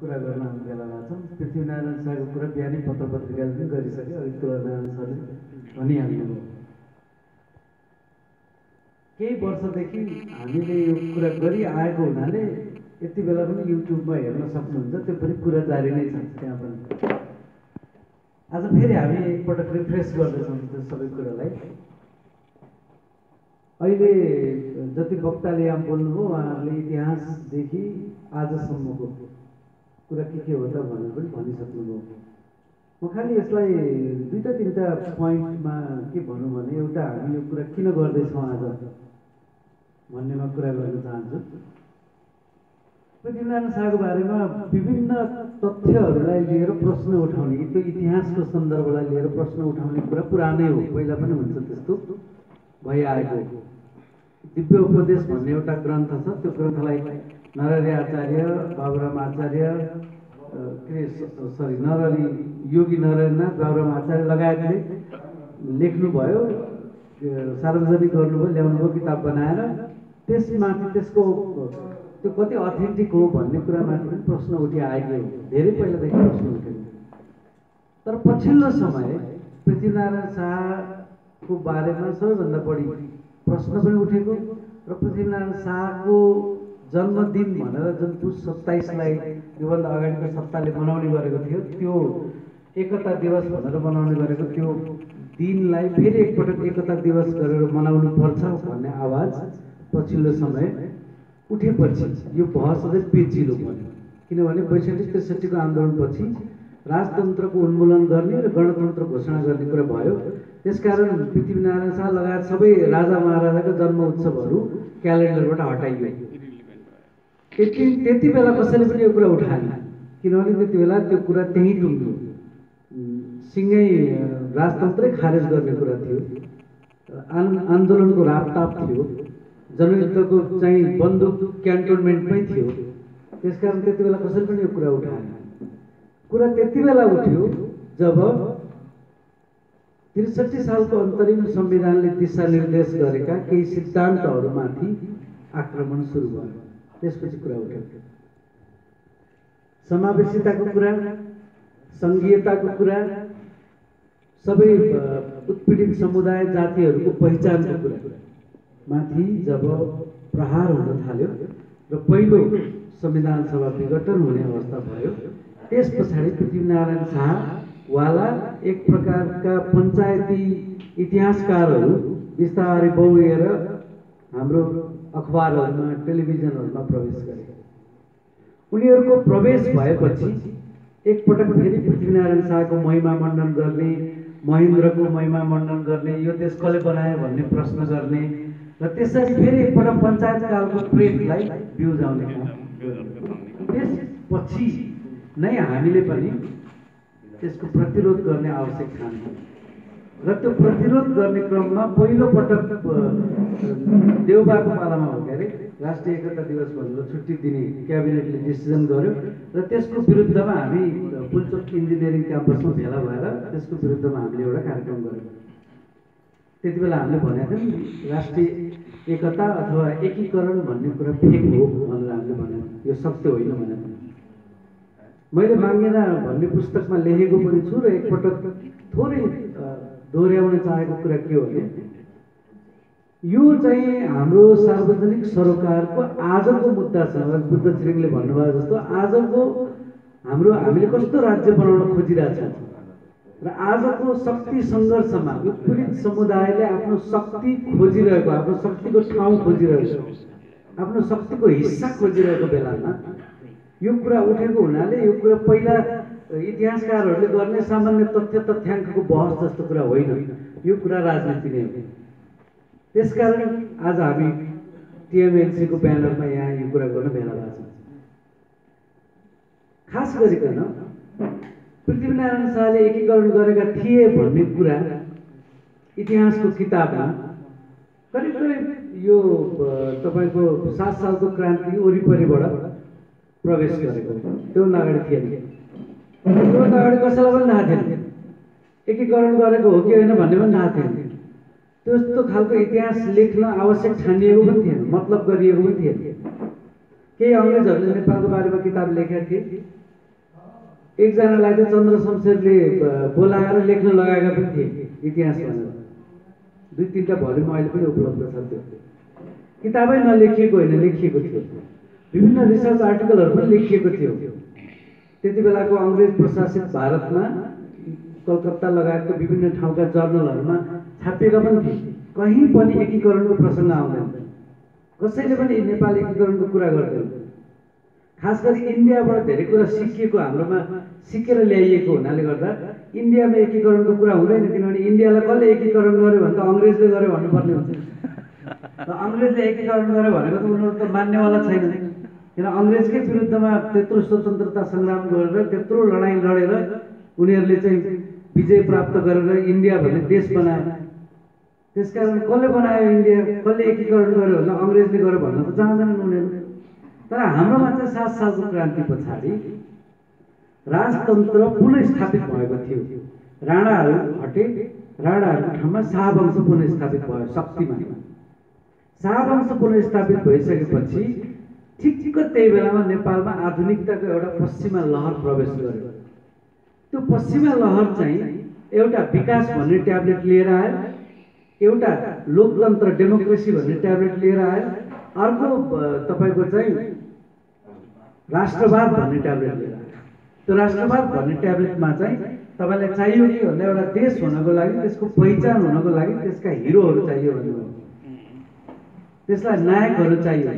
कुरा गर्न हामी बेला लाग्छौँ पृथ्वीनारायण शाहको कुरा बिहानै पत्र पत्रिकाले पनि गरिसक्यो अघि तुलनारायण सरले भनिहाल्नुभयो केही वर्षदेखि हामीले यो कुरा गरिआएको हुनाले यति बेला पनि युट्युबमा हेर्न सक्नुहुन्छ त्यो पनि कुरा जारी नै छ त्यहाँ पनि। आज फेरि हामी एकपटक रिफ्रेस गर्दैछौँ त्यो सबै कुरालाई। अहिले जति वक्ताले यहाँ बोल्नुभयो उहाँहरूले इतिहासदेखि आजसम्मको कुरा के के हो त भनेर पनि भनिसक्नुभयो। म खालि यसलाई दुईवटा तिनवटा पोइन्टमा के भनौँ भने एउटा हामी यो कुरा किन गर्दैछौँ आज भन्नेमा कुरा गर्न चाहन्छु। पृथ्वीनारायण शाहको बारेमा विभिन्न तथ्यहरूलाई लिएर प्रश्न उठाउने त्यो इतिहासको सन्दर्भलाई लिएर प्रश्न उठाउने कुरा पुरानै हो पहिला पनि हुन्छ त्यस्तो भइआएको। दिव्य उपदेश भन्ने एउटा ग्रन्थ छ त्यो ग्रन्थलाई नरहरि आचार्य बाबुराम आचार्य के सरी नरहरि योगी नरहरिनाथ बाबुराम आचार्य लगायतले लेख्नुभयो सार्वजनिक गर्नुभयो ल्याउनुभयो किताब बनाएर। त्यसमाथि त्यसको त्यो कति अथेन्टिक हो भन्ने कुरामाथि पनि प्रश्न उठिआएको हो धेरै पहिलादेखि प्रश्न उठेको तर पछिल्लो समय पृथ्वीनारायण शाहको बारेमा सबैभन्दा बढी प्रश्न पनि उठेको र पृथ्वीनारायण शाहको जन्मदिन भनेर जुन पुस सत्ताइसलाई योभन्दा अगाडिको सत्ताले मनाउने गरेको थियो त्यो एकता दिवस भनेर मनाउने गरेको त्यो दिनलाई फेरि एकपटक एकता दिवस गरेर मनाउनु पर्छ भन्ने आवाज पछिल्लो समय उठेपछि यो बहस अझै पेचिलो भयो किनभने बैसठी त्रिसठीको आन्दोलनपछि राजतन्त्रको उन्मूलन गर्ने र गणतन्त्र घोषणा गर्ने कुरा भयो। त्यसकारण पृथ्वीनारायण शाह लगायत सबै राजा महाराजाको जन्म उत्सवहरू क्यालेन्डरबाट हटाइयो। त्यति त्यति बेला कसैले पनि यो कुरा उठाएन। किनभने त्यति बेला त्यो कुरा त्यहीँ टुङ्ग्यो। सिँगै राजतन्त्रै खारेज गर्ने कुरा थियो। आन् आन्दोलनको रापताप थियो। जनयुद्धको चाहिँ बन्दुक क्यान्टोनमेन्टमै थियो। त्यसकारण त्यति बेला कसैले पनि यो कुरा उठाएन। कुरा त्यति बेला उठ्यो जब त्रिसठी सालको अन्तरिम संविधानले दिशानिर्देश गरेका केही सिद्धान्तहरूमाथि आक्रमण सुरु भयो। त्यसपछि कुरा उठ्यो समावेशिताको कुरा सङ्घीयताको कुरा सबै उत्पीडित समुदाय जातिहरूको पहिचानको कुरा। माथि जब प्रहार हुन थाल्यो र पहिलो संविधान सभा विघटन हुने अवस्था भयो त्यस पछाडि पृथ्वीनारायण शाहवाला एक प्रकारका पञ्चायती इतिहासकारहरू बिस्तारै बौडिएर हाम्रो अखबारहरूमा टेलिभिजनहरूमा प्रवेश गरे। उनीहरूको प्रवेश भएपछि एकपटक फेरि पृथ्वीनारायण शाहको महिमा मण्डन गर्ने महेन्द्रको महिमा मण्डन गर्ने यो देश कसले बनायो भन्ने प्रश्न गर्ने र त्यसरी फेरि एकपल्ट पञ्चायतकालको प्रेमलाई बिउजाउने त्यसपछि नै हामीले पनि त्यसको प्रतिरोध गर्ने आवश्यक ठान्यौँ र त्यो प्रतिरोध गर्ने क्रममा पहिलो पटक देउबाको पालामा हो अरे राष्ट्रिय एकता दिवस भनेर छुट्टी दिने क्याबिनेटले डिसिजन गर्यो र त्यसको विरुद्धमा हामी पुलचोक इन्जिनियरिङ क्याम्पसमा भेला भएर त्यसको विरुद्धमा हामीले एउटा कार्यक्रम गऱ्यौँ त्यति बेला हामीले भनेको थियौँ राष्ट्रिय एकता अथवा एकीकरण भन्ने कुरा फेक हो भनेर हामीले भनेको यो सत्य होइन भनेर। मैले मागेन भन्ने पुस्तकमा लेखेको पनि छु र एकपटक थोरै दोहोऱ्याउन चाहेको कुरा के हो भने यो चाहिँ हाम्रो सार्वजनिक सरोकारको आजको मुद्दा छ। बुद्ध छिरिङले भन्नुभयो जस्तो आजको हाम्रो हामीले कस्तो राज्य बनाउन खोजिरहेछौँ र आजको शक्ति सङ्घर्षमा उत्पीडित समुदायले आफ्नो शक्ति खोजिरहेको आफ्नो शक्तिको ठाउँ खोजिरहेको आफ्नो शक्तिको हिस्सा खोजिरहेको बेलामा यो कुरा उठेको हुनाले यो कुरा पहिला इतिहासकारहरूले गर्ने सामान्य तथ्य तथ्याङ्कको बहस जस्तो कुरा होइन। यो कुरा राजनीति नै हो। त्यसकारण आज हामी टिएमएनसीको ब्यानरमा यहाँ यो कुरा गर्न भेला भएको छ खास गरिकन पृथ्वीनारायण शाहले एकीकरण गरेका थिए भन्ने कुरा इतिहासको किताबमा करिब करिब यो तपाईँको सात सालको क्रान्ति वरिपरिबाट प्रवेश गरेको त्योभन्दा अगाडि थिएन। अगाडि कसैलाई पनि थाहा थिएन। एकीकरण गरेको हो कि होइन भन्ने पनि थाहा थिएन। त्यस्तो खालको इतिहास लेख्न आवश्यक ठानिएको पनि थिएन मतलब गरिएको पनि थिएन। केही अङ्ग्रेजहरूले नेपालको बारेमा किताब लेखेका थिए। एकजनालाई चाहिँ चन्द्र शमशेरले बोलाएर लेख्न लगाएका पनि थिए इतिहास भनेर। दुई तिनवटा भोल्युम अहिले पनि उपलब्ध छ त्यो। किताबै नलेखिएको होइन लेखिएको थियो। विभिन्न रिसर्च आर्टिकलहरू पनि लेखिएको थियो। त्यति बेलाको अङ्ग्रेज प्रशासित भारतमा कलकत्ता लगायतका विभिन्न ठाउँका जर्नलहरूमा छापिएका पनि थिए। कहीँ पनि एकीकरणको प्रसङ्ग आउँदैन। कसैले पनि नेपाल एकीकरणको कुरा गर्दैन। खास गरी इन्डियाबाट धेरै कुरा सिकिएको हाम्रोमा सिकेर ल्याइएको हुनाले गर्दा इन्डियामा एकीकरणको कुरा हुँदैन किनभने इन्डियालाई कसले एकीकरण गर्यो भने त अङ्ग्रेजले गर्यो भन्नुपर्ने हुन्छ। र अङ्ग्रेजले एकीकरण गर्यो भनेको त उनीहरू त मान्नेवाला छैन किन अङ्ग्रेजकै विरुद्धमा त्यत्रो स्वतन्त्रता सङ्ग्राम गरेर त्यत्रो लडाइँ लडेर उनीहरूले चाहिँ विजय प्राप्त गरेर इन्डिया भन्ने देश बनाए त्यसकारण कसले बनायो इन्डिया कसले एकीकरण गर्यो भने अङ्ग्रेजले गर्यो भन्न त चाहँदैनन् उनीहरू तर हाम्रोमा चाहिँ सात सालको क्रान्ति पछाडि राजतन्त्र पुनस्थापित भएको थियो राणाहरू हटे राणाहरूको ठाउँमा शाहवंश पुनस्थापित भयो शक्तिमा शाहवंश पुनस्थापित भइसकेपछि ठिक ठिक त्यही बेलामा नेपालमा आधुनिकताको एउटा पश्चिमा लहर प्रवेश गर्यो। त्यो पश्चिमा लहर चाहिँ एउटा विकास भन्ने ट्याब्लेट लिएर आयो एउटा लोकतन्त्र डेमोक्रेसी भन्ने ट्याब्लेट लिएर आयो अर्को तपाईँको चाहिँ राष्ट्रवाद भन्ने ट्याब्लेट लिएर आयो। त्यो राष्ट्रवाद भन्ने ट्याब्लेटमा चाहिँ तपाईँलाई चाहियो कि भन्दा एउटा देश हुनको लागि त्यसको पहिचान हुनको लागि त्यसका हिरोहरू चाहियो भन्नुभयो। त्यसलाई नायकहरू चाहियो।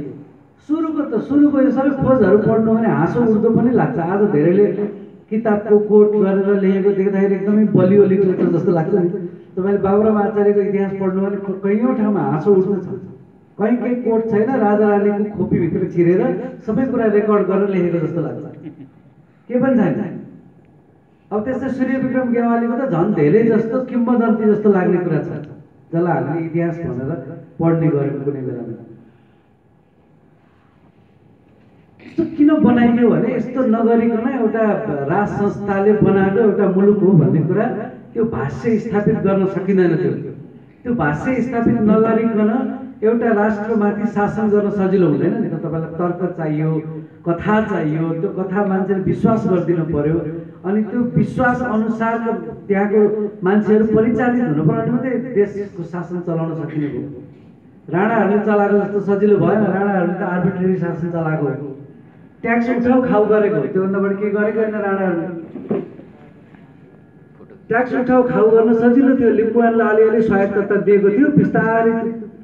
सुरुको त सुरुको यो सबै खोजहरू पढ्नु भने हाँसो उठ्दो पनि लाग्छ। आज धेरैले किताबको कोट गरेर लेखेको देख्दाखेरि एकदमै बलियो लिटरेचर जस्तो लाग्छ नि। तपाईँले बाबुराम आचार्यको इतिहास पढ्नु भने कैयौँ ठाउँमा हाँसो उठ्दछ कहीँ कहीँ कोट छैन राजा रानीको खोपीभित्र छिरेर सबै कुरा रेकर्ड गरेर लेखेको जस्तो लाग्छ। के पनि छैन। अब त्यस्तै सूर्य विक्रम गेवालीको त झन् धेरै जस्तो किम्बदन्ती जस्तो लाग्ने कुरा छ। जसलाई हामीले इतिहास भनेर पढ्ने गरेको कुनै बेलामा। यस्तो किन बनाइयो भने? यस्तो नगरिकन एउटा राज संस्थाले बनाएको एउटा मुलुक हो भन्ने कुरा त्यो भाष्य स्थापित गर्न सकिँदैन थियो त्यो भाष्य स्थापित नगरिकन एउटा राष्ट्रमाथि शासन गर्न सजिलो हुँदैन नि त। तपाईँलाई तर्क चाहियो कथा चाहियो त्यो कथा मान्छेले विश्वास गरिदिनु पर्यो। अनि त्यो विश्वास अनुसार त्यहाँको मान्छेहरू परिचालित हुनु पर्यो मात्रै देशको शासन चलाउन सकिने भयो। राणाहरूले चलाएको जस्तो सजिलो भएन। राणाहरूले त आर्बिट्रेरी शासन चलाएको हो। ट्याक्स उठाउ खाउ गरेको त्योभन्दा बढी के गरेको होइन राणाहरूले ट्याक्स उठाउ खाउ गर्न सजिलो थियो। लिम्बुवानलाई अलिअलि स्वायत्तता दिएको थियो। बिस्तारै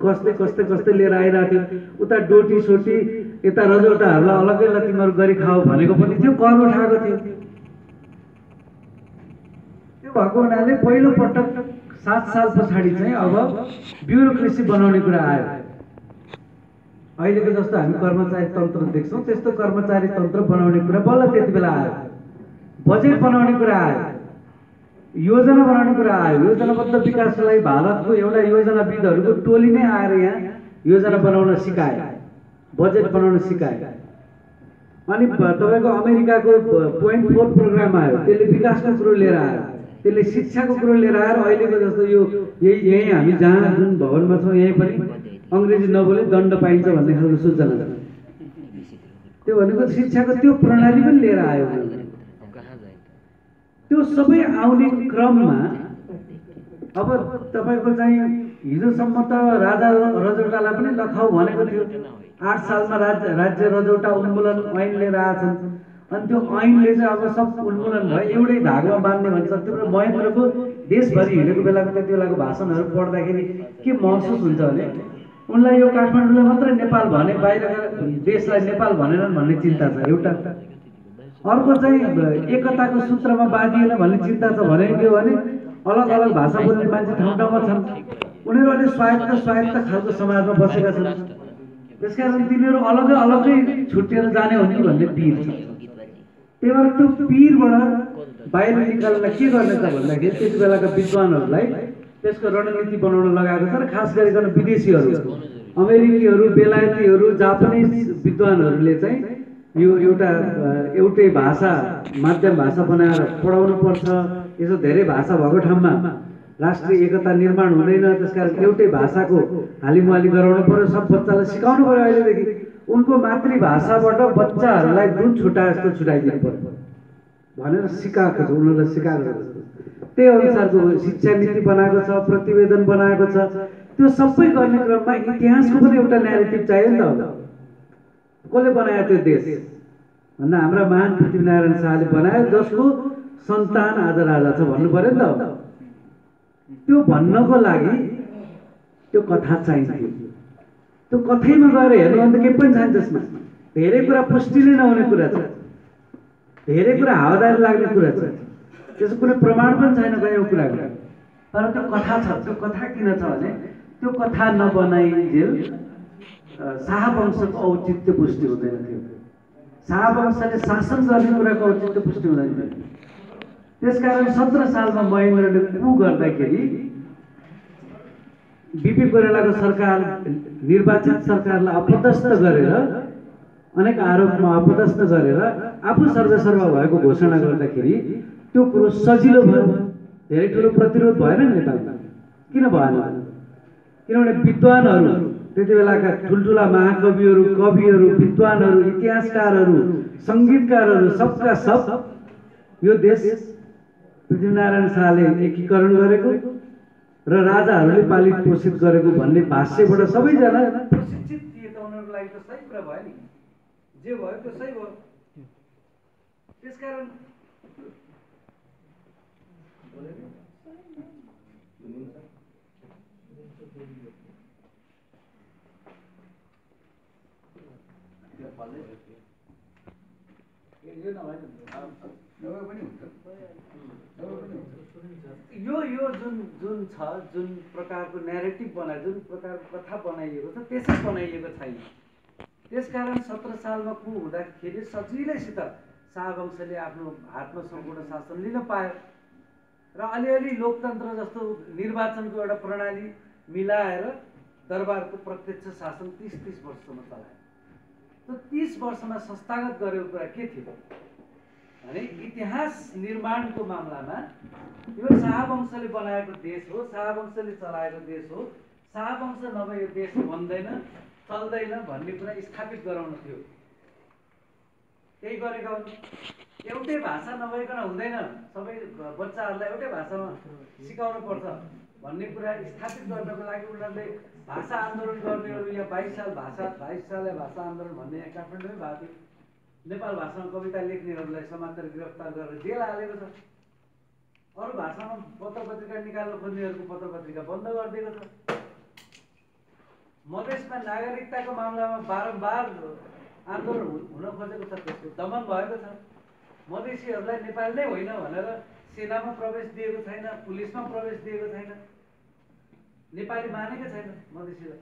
कस्तै कस्तै कस्तै लिएर आइरहेको थियो। उता डोटी सोटी यता रजौटाहरूलाई अलग्गै ल तिमीहरू गरी खाऊ भनेको पनि थियो। कर उठाएको थियो। त्यो भएको हुनाले पहिलो पटक सात साल पछाडि चाहिँ अब ब्युरोक्रेसी बनाउने कुरा आयो। अहिलेको जस्तो हामी कर्मचारी तन्त्र देख्छौँ त्यस्तो कर्मचारी तन्त्र बनाउने कुरा बल्ल त्यति बेला आयो। बजेट बनाउने कुरा आयो। योजना बनाउने कुरा आयो। योजनाबद्ध विकासको लागि भारतको एउटा योजनाविदहरूको टोली नै आएर यहाँ योजना बनाउन सिकाए बजेट बनाउन सिकाए अनि तपाईँको अमेरिकाको पोइन्ट फोर प्रोग्राम आयो। त्यसले विकासको कुरो लिएर आयो। त्यसले शिक्षाको कुरो लिएर आएर अहिलेको जस्तो यो यही यही हामी जहाँ जुन भवनमा छौँ यहीँ पनि अङ्ग्रेजी नबोले दण्ड पाइन्छ भन्ने खालको सूचना त्यो भनेको शिक्षाको त्यो प्रणाली पनि लिएर आयो। त्यो सबै आउने क्रममा अब तपाईँको चाहिँ हिजोसम्म त राजा रजौटालाई पनि लखाउ भनेको थियो। आठ सालमा राज्य राज्य रजौटा उन्मूलन ऐन लिएर आएछन् अनि त्यो ऐनले चाहिँ अब सब उन्मूलन भयो एउटै धागोमा बाँध्ने भन्छ। त्यो महेन्द्रको देशभरि हिँडेको बेलाको त्यति बेलाको भाषणहरू पढ्दाखेरि के महसुस हुन्छ भने उनलाई यो काठमाडौँलाई मात्रै नेपाल भने बाहिरका देशलाई नेपाल भनेनन् भन्ने चिन्ता छ एउटा। अर्को चाहिँ एकताको सूत्रमा बाँधिएन भन्ने चिन्ता छ भने के हो भने अलग अलग भाषा बोल्ने मान्छे ठाउँ ठाउँमा छन्। उनीहरू अहिले स्वायत्त स्वायत्त खालको समाजमा बसेका छन्। त्यसकारण तिनीहरू अलगै अलगै छुट्टिएर जाने हो नि भन्ने पिर छ। त्यही भएर त्यो पिरबाट बाहिर निकाल्नलाई के गर्ने त भन्दाखेरि त्यति बेलाका विद्वानहरूलाई त्यसको रणनीति बनाउन लगाएको छ र खास गरिकन विदेशीहरू अमेरिकीहरू बेलायतीहरू जापानिज विद्वानहरूले चाहिँ यो एउटा एउटै भाषा माध्यम भाषा बनाएर पढाउनु पर्छ। यसो धेरै भाषा भएको ठाउँमा राष्ट्रिय एकता निर्माण हुँदैन। त्यसकारण एउटै भाषाको हालिमुहाली गराउनु पर्यो। सब बच्चालाई सिकाउनु पर्यो अहिलेदेखि। उनको मातृभाषाबाट बच्चाहरूलाई जुन छुट्टा जस्तो छुट्याइदिनु पर्यो। भनेर सिकाएको छ। उनीहरूलाई सिकाएको छ। त्यही अनुसारको शिक्षा नीति बनाएको छ प्रतिवेदन बनाएको छ त्यो सबै गर्ने क्रममा इतिहासको पनि एउटा न्यारेटिभ चाहियो नि त। कसले बनायो त्यो देश? भन्दा हाम्रा महान पृथ्वीनारायण शाहले बनायो जसको सन्तान आज राजा छ भन्नु पऱ्यो नि त। त्यो भन्नको लागि त्यो कथा चाहिन्थ्यो। त्यो कथैमा गएर हेर्नु भने त केही पनि छैन त्यसमा। धेरै कुरा पुष्टिले नहुने कुरा छ। धेरै कुरा हावादारी लाग्ने कुरा छ। त्यसको कुनै प्रमाण पनि छैन गएको कुराको तर त्यो कथा छ त्यो कथा किन छ भने त्यो कथा नबनाइजेल शाहवंशको औचित्य पुष्टि हुँदैन थियो। शाहवंशले शासन गर्ने कुराको औचित्य पुष्टि हुँदैन थियो। त्यसकारण सत्र सालमा महेन्द्रले कु गर्दाखेरि बिपी कोइरालाको सरकार निर्वाचित सरकारलाई अपदस्थ गरेर अनेक आरोपमा अपदस्थ गरेर आफू सर्वसर्व भएको घोषणा गर्दाखेरि त्यो कुरो सजिलो भयो। धेरै ठुलो प्रतिरोध भएन नि नेपालमा किन भएन? किनभने विद्वानहरू त्यति बेलाका ठुल्ठुला महाकविहरू कविहरू विद्वानहरू इतिहासकारहरू सङ्गीतकारहरू सबका सब यो देश पृथ्वीनारायण शाहले एकीकरण गरेको र राजाहरूले पालित पोषित गरेको भन्ने भाष्यबाट सबैजना प्रशिक्षित थिए त उनीहरूको लागि त सही कुरा भयो नि। जे भयो त्यो सही भयो। त्यसकारण यो यो जुन जुन छ जुन प्रकारको नेरेटिभ बनायो जुन प्रकारको कथा बनाइएको छ त्यसै बनाइएको छैन। त्यसकारण सत्र सालमा कु हुँदाखेरि सजिलैसित शाहवंशले आफ्नो हातमा सम्पूर्ण शासन लिन पायो। र अलिअलि लोकतन्त्र जस्तो निर्वाचनको एउटा प्रणाली मिलाएर दरबारको प्रत्यक्ष शासन तिस तिस वर्षसम्म चलायो। त तिस वर्षमा संस्थागत गरेको कुरा के थियो? भने इतिहास निर्माणको मामलामा यो शाहवंशले बनाएको देश हो शाहवंशले चलाएको देश हो शाहवंश नभए यो देश बन्दैन चल्दैन भन्ने कुरा स्थापित गराउनु थियो। त्यही गरेका हुन् एउटै भाषा नभइकन हुँदैन। सबै बच्चाहरूलाई एउटै भाषामा सिकाउनु पर्छ भन्ने कुरा स्थापित गर्नको लागि उनीहरूले भाषा आन्दोलन गर्नेहरू यहाँ बाइस साल भाषा बाइस साल भाषा आन्दोलन भन्ने यहाँ काठमाडौँमै भएको थियो। नेपाल भाषामा कविता लेख्नेहरूलाई समान्तर गिरफ्तार गरेर जेल हालेको छ। अरू भाषामा पत्र पत्रिका निकाल्न खोज्नेहरूको पत्र पत्रिका बन्द गरिदिएको छ। मधेसमा नागरिकताको मामलामा बारम्बार आन्दोलन हुन खोजेको छ त्यसको दमन भएको छ। मधेसीहरूलाई नेपाल नै होइन भनेर सेनामा प्रवेश दिएको छैन पुलिसमा प्रवेश दिएको छैन। नेपाली मानेकै छैन मधेसीलाई।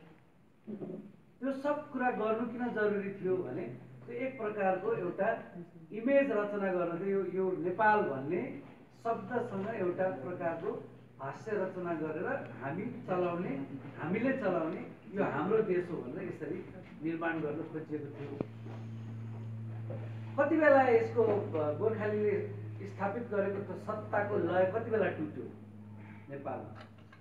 त्यो सब कुरा गर्नु किन जरुरी थियो भने त्यो एक प्रकारको एउटा इमेज रचना गर्न यो यो नेपाल भन्ने शब्दसँग एउटा प्रकारको भाष्य रचना गरेर हामी चलाउने हामीले चलाउने यो हाम्रो देश हो भनेर यसरी निर्माण गर्न खोजिएको थियो। कति बेला यसको गोर्खालीले स्थापित गरेको त्यो सत्ताको लय कति बेला टुट्यो नेपालमा?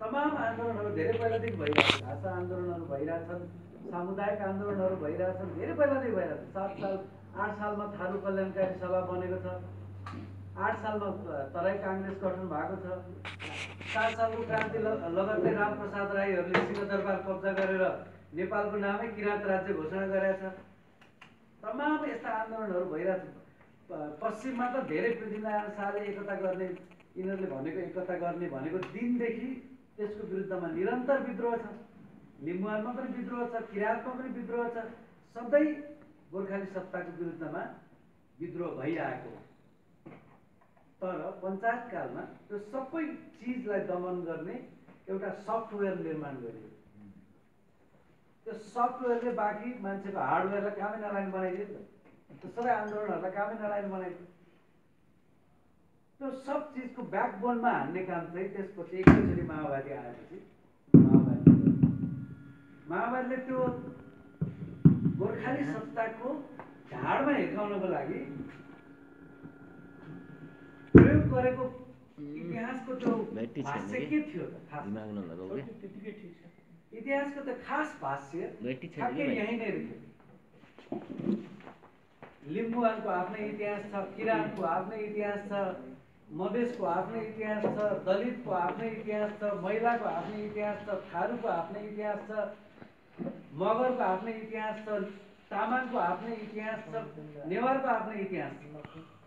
तमाम आन्दोलनहरू धेरै पहिलादेखि भइरहेको छ। भाषा आन्दोलनहरू भइरहेछन् सामुदायिक आन्दोलनहरू भइरहेछन् धेरै पहिलादेखि भइरहेको छ। सात साल आठ सालमा थारू कल्याणकारी सभा बनेको छ। आठ सालमा तराई काङ्ग्रेस गठन भएको छ। सात सालको क्रान्ति लगत्तै रामप्रसाद राईहरूले सिंहदरबार कब्जा गरेर नेपालको नामै किराँत राज्य घोषणा गरेका छ तमाम यस्ता आन्दोलनहरू भइरहेको पश्चिममा त धेरै पृथ्वीनारायण शाहले एकता गर्ने यिनीहरूले भनेको एकता गर्ने भनेको दिनदेखि त्यसको विरुद्धमा निरन्तर विद्रोह छ। लिम्बुवानमा पनि विद्रोह छ किराँतमा पनि विद्रोह छ। सधैँ गोर्खाली सत्ताको विरुद्धमा विद्रोह भइआएको तर पञ्चायत कालमा त्यो सबै चिजलाई दमन गर्ने एउटा सफ्टवेयर निर्माण गरियो। त्यो सफ्टवेयरले बाँकी मान्छेको हार्डवेयरलाई कामै नलाइन बनाइदियो नि त। त्यो सबै आन्दोलनहरूलाई कामै नलाइन बनाइदियो। त्यो सब चिजको ब्याकबोनमा हान्ने काम चाहिँ त्यसपछि एकैचोटि माओवादी आएपछि माओवादी माओवादीले त्यो गोर्खाली सत्ताको ढाडमा हिर्काउनको लागि प्रयोग गरेको इतिहासको त्यो भाष्य के थियो त? खास इतिहासको त खास भाष्य यहीँ नै थियो लिम्बुवानको आफ्नै इतिहास छ किराँतको आफ्नै इतिहास छ मधेसको आफ्नै इतिहास छ दलितको आफ्नै इतिहास छ महिलाको आफ्नै इतिहास छ थारूको आफ्नै इतिहास छ मगरको आफ्नै इतिहास छ तामाङको आफ्नै इतिहास छ नेवारको आफ्नै इतिहास छ।